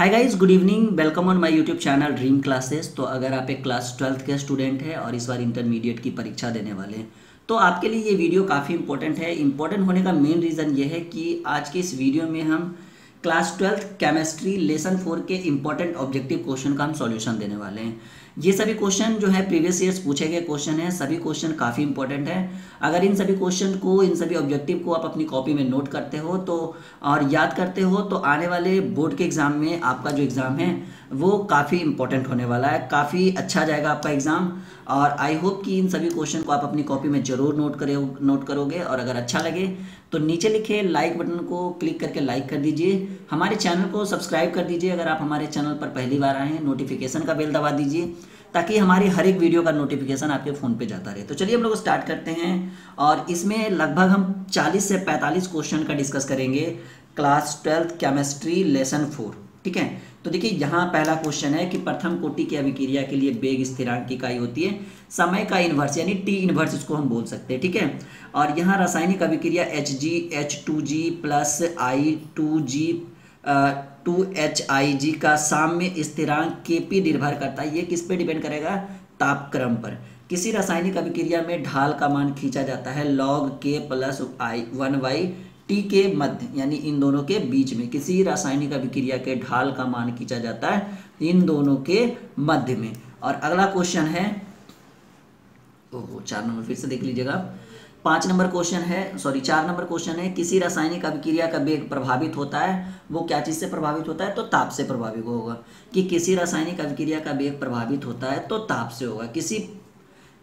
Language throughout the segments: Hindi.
Hi guys good evening welcome on my YouTube channel dream classes तो अगर आप एक क्लास ट्वेल्थ के स्टूडेंट हैं और इस बार इंटरमीडिएट की परीक्षा देने वाले हैं तो आपके लिए ये वीडियो काफ़ी इंपॉर्टेंट है। इंपॉर्टेंट होने का मेन रीज़न ये है कि आज के इस वीडियो में हम class twelfth chemistry lesson four के इंपॉर्टेंट ऑब्जेक्टिव क्वेश्चन का हम सॉल्यूशन देने वाले हैं। ये सभी क्वेश्चन जो है प्रीवियस ईयर्स पूछे गए क्वेश्चन है। सभी क्वेश्चन काफ़ी इंपॉर्टेंट है। अगर इन सभी क्वेश्चन को, इन सभी ऑब्जेक्टिव को आप अपनी कॉपी में नोट करते हो तो और याद करते हो तो आने वाले बोर्ड के एग्ज़ाम में आपका जो एग्ज़ाम है वो काफ़ी इंपॉर्टेंट होने वाला है। काफ़ी अच्छा जाएगा आपका एग्ज़ाम और आई होप कि इन सभी क्वेश्चन को आप अपनी कॉपी में ज़रूर नोट करे नोट करोगे। और अगर अच्छा लगे तो नीचे लिखे लाइक बटन को क्लिक करके लाइक कर दीजिए। हमारे चैनल को सब्सक्राइब कर दीजिए। अगर आप हमारे चैनल पर पहली बार आए हैं नोटिफिकेशन का बेल दबा दीजिए, ताकि हमारी हर एक वीडियो का नोटिफिकेशन आपके फ़ोन पे जाता रहे। तो चलिए हम लोग स्टार्ट करते हैं। और इसमें लगभग हम 40 से 45 क्वेश्चन का डिस्कस करेंगे। Class twelfth chemistry lesson four ठीक है? तो देखिए, यहाँ पहला क्वेश्चन है कि प्रथम कोटि की अभिक्रिया के लिए बेग स्थिरांक की इकाई होती है। समय का इन्वर्स यानी टी इन्वर्स इसको हम बोल सकते हैं, ठीक है? और यहाँ रासायनिक अभिक्रिया H G H two G plus I two G two H I G का साम्य स्थिरांक के पी निर्भर करता है। ये किस पे डिपेंड करेगा? तापक्रम पर। किसी रासायनिक अभिक्रिया में ढाल का मान खींचा जाता है। Log K plus I one by T के मध्य, यानी इन दोनों के बीच में, किसी रासायनिक अभिक्रिया के ढाल का मान खींचा जाता है इन दोनों के मध्य में। और अगला क्वेश्चन है, ओहो, चार नंबर फिर से देख लीजिएगा पाँच नंबर क्वेश्चन है सॉरी चार नंबर क्वेश्चन है, किसी रासायनिक अभिक्रिया का वेग प्रभावित होता है, वो क्या चीज़ से प्रभावित होता है? तो ताप से प्रभावित होगा। कि किसी रासायनिक अभिक्रिया का वेग प्रभावित होता है तो ताप से होगा। किसी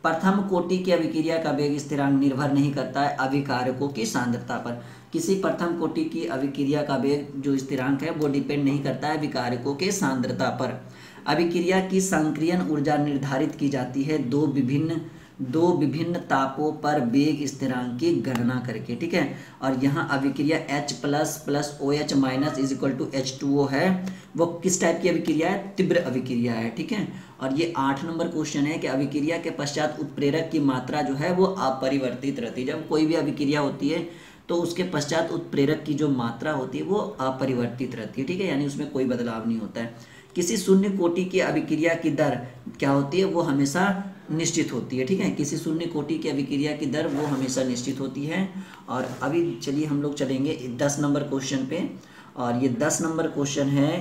प्रथम कोटि की अभिक्रिया का वेग स्थिरांक निर्भर नहीं करता है अभिकारकों की सांद्रता पर। किसी प्रथम कोटि की अभिक्रिया का वेग जो स्थिरांक है, वो डिपेंड नहीं करता है विकारकों के सांद्रता पर। अभिक्रिया की संक्रियन ऊर्जा निर्धारित की जाती है दो विभिन्न दो विभिन्न तापों पर वेग स्थिरांक की गणना करके, ठीक है? और यहाँ अभिक्रिया H plus plus O H minus is equal to H two O है। वो किस टाइप की अभिक्रिया है? तीव्र अभिक्रिया है, ठीक है? और ये आठ नंबर क्वेश्चन है कि अभिक्रिया के पश्चात उत्प्रेरक की मात्रा जो है, वो अपरिवर्तित रहती है। जब कोई भी अभिक्रिया होती है तो उसके पश्चात उत्प्रेरक की जो मात्रा होती है, वो अपरिवर्तित रहती है, ठीक है? यानी उसमें कोई बदलाव नहीं होता है। किसी शून्य कोटि की अभिक्रिया की दर क्या होती है, वो हमेशा निश्चित होती है, ठीक है? किसी शून्य कोटि की अभिक्रिया की दर, वो हमेशा निश्चित होती है। और अभी चलिए हम लोग चलेंगे दस नंबर क्वेश्चन पे। और ये दस नंबर क्वेश्चन है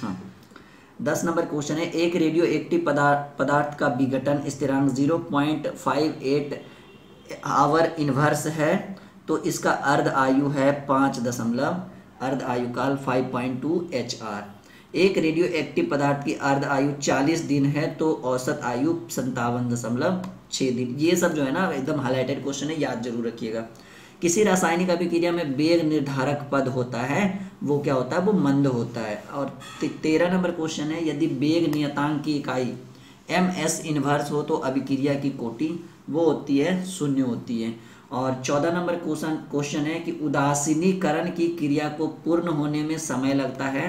हाँ दस नंबर क्वेश्चन है, एक रेडियो एक्टिव पदार्थ पदार्थ का विघटन स्थिरांक zero point five eight hour inverse है। तो इसका अर्ध आयु है पाँच दशमलव, अर्ध आयु काल five point two H R एक रेडियो एक्टिव पदार्थ की अर्ध आयु 40 दिन है तो औसत आयु संतावन दशमलव छः दिन। ये सब जो है ना, एकदम हाईलाइटेड क्वेश्चन है, याद ज़रूर रखिएगा। किसी रासायनिक अभिक्रिया में वेग निर्धारक पद होता है, वो क्या होता है? वो मंद होता है। और तेरह नंबर क्वेश्चन है, यदि वेग नियतांक की इकाई एम एस इनवर्स हो तो अभिक्रिया की कोटि, वो होती है शून्य होती है। और चौदह नंबर क्वेश्चन क्वेश्चन है कि उदासीनीकरण की क्रिया को पूर्ण होने में समय लगता है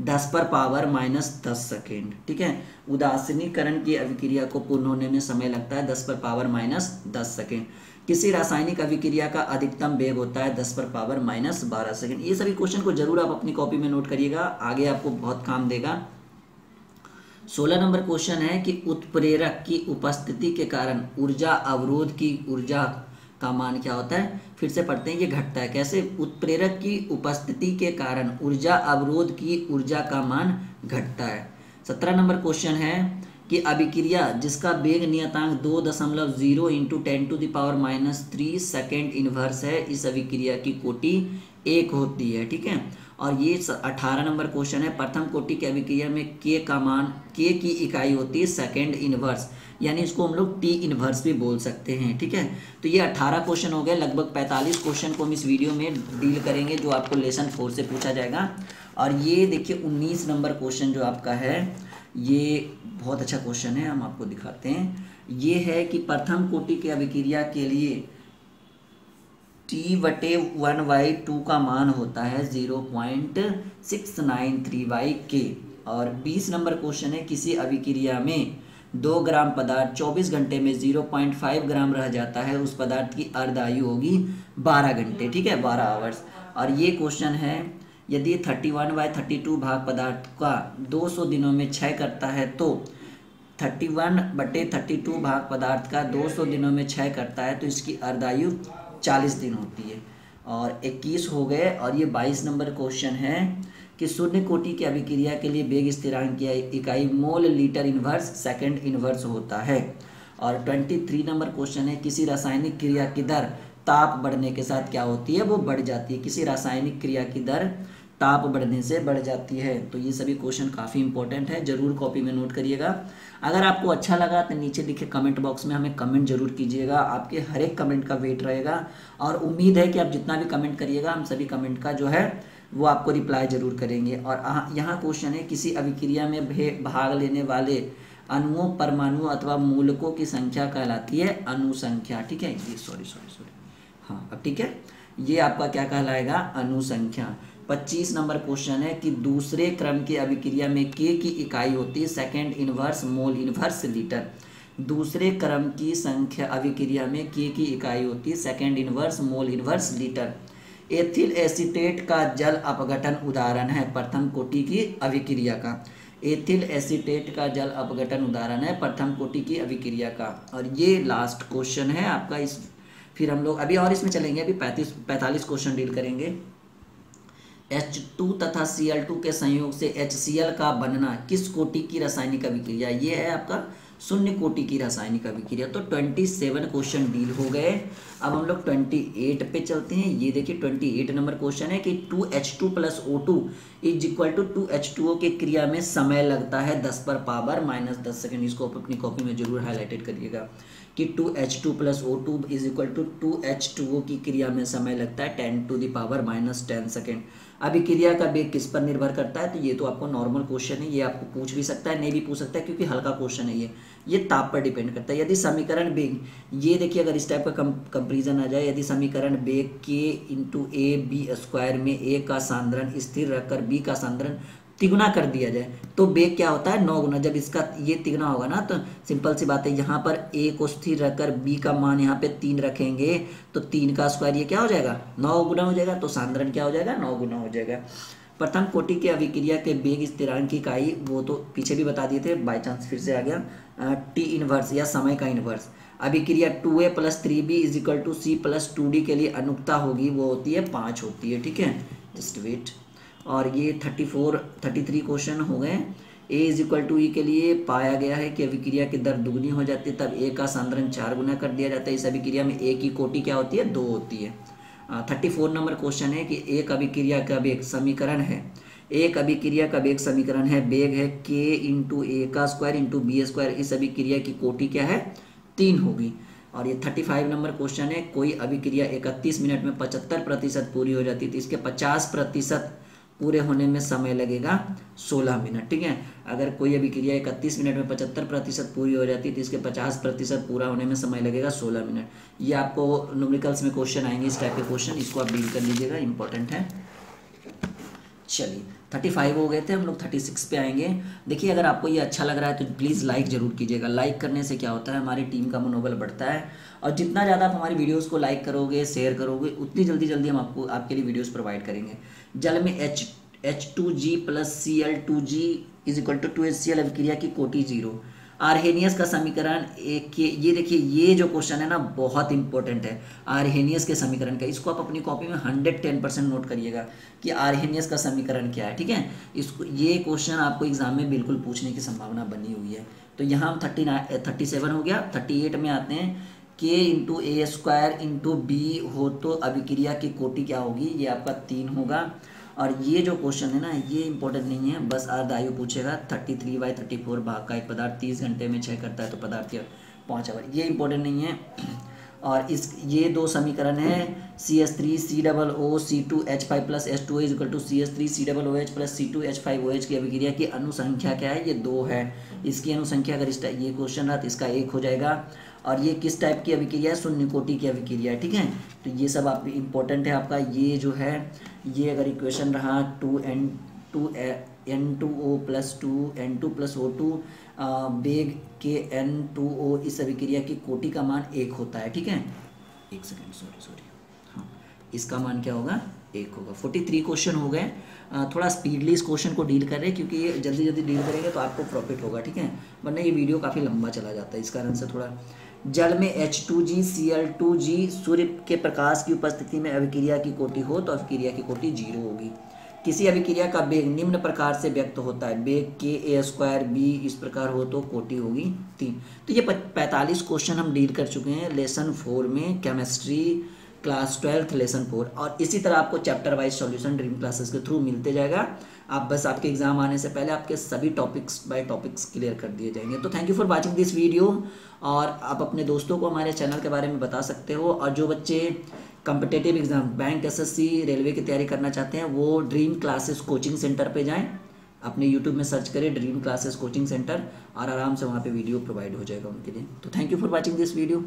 दस पर पावर माइनस दस सेकेंड, ठीक है? उदासीनीकरण की अभिक्रिया को पूर्ण होने में समय लगता है दस पर पावर माइनस दस सेकेंड। किसी रासायनिक अभिक्रिया का अधिकतम वेग होता है दस पर पावर माइनस बारह सेकेंड। ये सभी क्वेश्चन को ज़रूर आप अपनी कॉपी में नोट करिएगा, आगे आपको बहुत काम देगा। सोलह नंबर क्वेश्चन है कि उत्प्रेरक की उपस्थिति के कारण ऊर्जा अवरोध की ऊर्जा का मान क्या होता है? फिर से पढ़ते हैं, ये घटता है कैसे? उत्प्रेरक की उपस्थिति के कारण ऊर्जा अवरोध की ऊर्जा का मान घटता है। सत्रह नंबर क्वेश्चन है कि अभिक्रिया, जिसका वेग नियतांक दो दशमलव zero into ten to the power minus three second inverse है, इस अभिक्रिया की कोटि एक होती है, ठीक है? और ये अठारह नंबर क्वेश्चन है। प्रथम कोटि की अभिक्रिया में के का मान के की इकाई होती है सेकेंड इनवर्स यानी इसको हम लोग टी इनवर्स भी बोल सकते हैं, ठीक है? तो ये अट्ठारह क्वेश्चन हो गए। लगभग पैंतालीस क्वेश्चन को हम इस वीडियो में डील करेंगे, जो आपको लेसन फोर से पूछा जाएगा। और ये देखिए, उन्नीस नंबर क्वेश्चन जो आपका है, ये बहुत अच्छा क्वेश्चन है। हम आपको दिखाते हैं। ये है कि प्रथम कोटि के अभिक्रिया के लिए टी वटे वन वाई टू का मान होता है zero point six nine three by K और बीस नंबर क्वेश्चन है किसी अभिक्रिया में। दो ग्राम पदार्थ 24 घंटे में 0.5 ग्राम रह जाता है। उस पदार्थ की अर्ध आयु होगी 12 घंटे, ठीक है? 12 आवर्स और ये क्वेश्चन है, यदि thirty one by thirty two भाग पदार्थ का दो सौ दिनों में क्षय करता है तो थर्टी वन बटे थर्टी टू भाग पदार्थ का दो सौ दिनों में क्षय करता है तो इसकी अर्धायु चालीस दिन होती है। और इक्कीस हो गए, और ये बाईस नंबर क्वेश्चन है कि शून्य कोटि की अभिक्रिया के लिए बेग स्थिरांक की इकाई mole litre inverse second inverse होता है। और ट्वेंटी थ्री नंबर क्वेश्चन है, किसी रासायनिक क्रिया की दर ताप बढ़ने के साथ क्या होती है? वो बढ़ जाती है। किसी रासायनिक क्रिया की दर ताप बढ़ने से बढ़ जाती है। तो ये सभी क्वेश्चन काफ़ी इंपॉर्टेंट है, ज़रूर कॉपी में नोट करिएगा। अगर आपको अच्छा लगा तो नीचे लिखे कमेंट बॉक्स में हमें कमेंट ज़रूर कीजिएगा। आपके हर एक कमेंट का वेट रहेगा और उम्मीद है कि आप जितना भी कमेंट करिएगा, हम सभी कमेंट का जो है, वो आपको रिप्लाई ज़रूर करेंगे। और यहाँ क्वेश्चन है, किसी अभिक्रिया में भाग लेने वाले अणुओं परमाणु अथवा मूलकों की संख्या कहलाती है अनुसंख्या ठीक है? ये सॉरी सॉरी सॉरी हाँ अब ठीक है? ये आपका क्या कहलाएगा? अनुसंख्या पच्चीस नंबर क्वेश्चन है कि दूसरे क्रम की अभिक्रिया में के की इकाई होती है second inverse mole inverse litre दूसरे क्रम की संख्या अभिक्रिया में के की इकाई होती है second inverse mole inverse litre ethyl acetate का जल अपघटन उदाहरण है प्रथम कोटि की अभिक्रिया का. एथिल एसिटेट का जल अपघटन उदाहरण है प्रथम कोटि की अभिक्रिया का. और ये लास्ट क्वेश्चन है आपका इस फिर हम लोग अभी और इसमें चलेंगे, अभी पैंतीस पैंतालीस क्वेश्चन डील करेंगे. एच टू तथा सी एल टू के संयोग से एच सी एल का बनना किस कोटि की रासायनिक अभिक्रिया? ये है आपका शून्य कोटि की रासायनिक अभिक्रिया। तो ट्वेंटी सेवन क्वेश्चन डील हो गए। अब हम लोग ट्वेंटी एट पे चलते हैं। ये देखिए ट्वेंटी एट नंबर क्वेश्चन है कि two H two plus O two is equal to two H two O के क्रिया में समय लगता है दस पर पावर माइनस दस सेकेंड इसको अपनी कॉपी में ज़रूर हाईलाइटेड करिएगा कि two H two plus O two is equal to two H two O की क्रिया में समय लगता है। Ten to the power minus ten second अभी क्रिया का वेग किस पर निर्भर करता है तो ये तो आपको नॉर्मल क्वेश्चन है, ये आपको पूछ भी सकता है, नहीं भी पूछ सकता है, क्योंकि हल्का क्वेश्चन है ये। ये ताप पर डिपेंड करता है। यदि समीकरण बेग ये देखिए, अगर इस टाइप का कंपेरिजन आ जाए, यदि समीकरण बेग के इंटू ए बी स्क्वायर में ए का सांद्रण स्थिर रखकर बी का सांद्रण तिगुना कर दिया जाए तो बेग क्या होता है? नौ गुना। जब इसका ये तिगुना होगा ना तो सिंपल सी बात है, यहाँ पर ए को स्थिर रखकर बी का मान यहाँ पे तीन रखेंगे तो तीन का स्क्वायर ये क्या हो जाएगा? नौ गुना हो जाएगा तो सांद्रण क्या हो जाएगा? नौ गुना हो जाएगा। प्रथम कोटि के अभिक्रिया के बेग स्थिरांक की इकाई वो तो पीछे भी बता दिए थे बाई चांस फिर से आ गया। टी इनवर्स या समय का इनवर्स। अभिक्रिया two A plus three B is equal to C plus two D के लिए अनुक्ता होगी, वो होती है पाँच होती है, ठीक है? Just wait. और ये thirty four thirty three question हो गए। A is equal to E के लिए पाया गया है कि अभिक्रिया की दर दुगनी हो जाती है, तब ए का सांद्रण चार गुना कर दिया जाता है। इस अभिक्रिया में ए की कोटि क्या होती है? दो होती है। थर्टी फोर नंबर क्वेश्चन है कि एक अभिक्रिया का बेग समीकरण है। एक अभिक्रिया का बेग समीकरण है। बेग है के इंटू ए का स्क्वायर इंटू बी स्क्वायर इस अभिक्रिया की कोटि क्या है? तीन होगी। और ये थर्टी फाइव नंबर क्वेश्चन है, कोई अभिक्रिया इकतीस मिनट में पचहत्तर प्रतिशत पूरी हो जाती है तो इसके पचास प्रतिशत पूरे होने में समय लगेगा 16 मिनट, ठीक है? अगर कोई अभी क्रिया इकतीस मिनट में पचहत्तर प्रतिशत पूरी हो जाती है तो इसके 50 प्रतिशत पूरा होने में समय लगेगा 16 मिनट। ये आपको न्यूमेरिकल्स में क्वेश्चन आएँगे, इस टाइप के क्वेश्चन इसको आप डील कर लीजिएगा इंपॉर्टेंट है। चलिए थर्टी फाइव हो गए थे, हम लोग थर्टी सिक्स पे आएँगे। देखिए, अगर आपको ये अच्छा लग रहा है तो प्लीज़ लाइक ज़रूर कीजिएगा। लाइक करने से क्या होता है, हमारी टीम का मनोबल बढ़ता है। और जितना ज़्यादा आप हमारी वीडियोस को लाइक करोगे शेयर करोगे, उतनी जल्दी जल्दी हम आपको, आपके लिए वीडियोस प्रोवाइड करेंगे। जल में H H two G plus C L two G is equal to two H C L अभिक्रिया की कोटी ज़ीरो आर्हेनियस का समीकरण, एक ये देखिए, ये जो क्वेश्चन है ना, बहुत इंपॉर्टेंट है। आर्हेनियस के समीकरण का, इसको आप अपनी कॉपी में हंड्रेड टेन परसेंट नोट करिएगा कि आर्हेनियस का समीकरण क्या है, ठीक है? इसको, ये क्वेश्चन आपको एग्ज़ाम में बिल्कुल पूछने की संभावना बनी हुई है। तो यहाँ हम थर्टी थर्टी सेवन हो गया। थर्टी एट में आते हैं। K into A square into B हो तो अभिक्रिया की कोटि क्या होगी? ये आपका तीन होगा। और ये जो क्वेश्चन है ना, ये इंपॉर्टेंट नहीं है। बस आयु पूछेगा thirty three by thirty four भाग का एक पदार्थ तीस घंटे में छः करता है तो पदार्थ पाँच आवर। ये इंपॉर्टेंट नहीं है। और इस, ये दो समीकरण है C S three C double O C two H five plus H two is equal to C S three C double O H plus C two H five O H की अभिक्रिया की अनुसंख्या क्या है? ये दो है। इसकी अनुसंख्या अगर इस, ये क्वेश्चन रहा तो इसका एक हो जाएगा। और ये किस टाइप की अभिक्रिया है? शून्य कोटि की अभिक्रिया है, ठीक है? तो ये सब आप इंपॉर्टेंट है आपका। ये जो है, ये अगर इक्वेशन रहा two N two N two O plus two N two plus O two bag के एन टू ओ इस अभिक्रिया की कोटि का मान एक होता है, ठीक है? एक सेकेंड सॉरी सॉरी हाँ इसका मान क्या होगा? एक होगा। फोर्टी थ्री क्वेश्चन हो गए। थोड़ा स्पीडली इस क्वेश्चन को डील कर रहे हैं क्योंकि ये जल्दी जल्दी डील करेंगे तो आपको प्रॉफिट होगा, ठीक है? वरना ये वीडियो काफ़ी लंबा चला जाता है, इस कारण से थोड़ा जल में H two G C L two G सूर्य के प्रकाश की उपस्थिति में अभिक्रिया की कोटि हो तो अभिक्रिया की कोटि ज़ीरो होगी। किसी अभिक्रिया का बेग निम्न प्रकार से व्यक्त होता है। बेग के ए स्क्वायर बी इस प्रकार हो तो कोटि होगी तीन। तो ये पैंतालीस क्वेश्चन हम डील कर चुके हैं लेसन फोर में chemistry class twelfth lesson four और इसी तरह आपको chapter wise solution dream classes के थ्रू मिलते जाएगा। आप बस आपके एग्ज़ाम आने से पहले आपके सभी टॉपिक्स बाय टॉपिक्स क्लियर कर दिए जाएँगे। तो thank you for watching this video और आप अपने दोस्तों को हमारे चैनल के बारे में बता सकते हो और जो बच्चे competitive exam bank SSC railway की तैयारी करना चाहते हैं, वो ड्रीम क्लासेस कोचिंग सेंटर पे जाएँ। अपने यूट्यूब में सर्च करें ड्रीम क्लासेस कोचिंग सेंटर और आराम से वहाँ पे वीडियो प्रोवाइड हो जाएगा उनके लिए। तो thank you for watching this video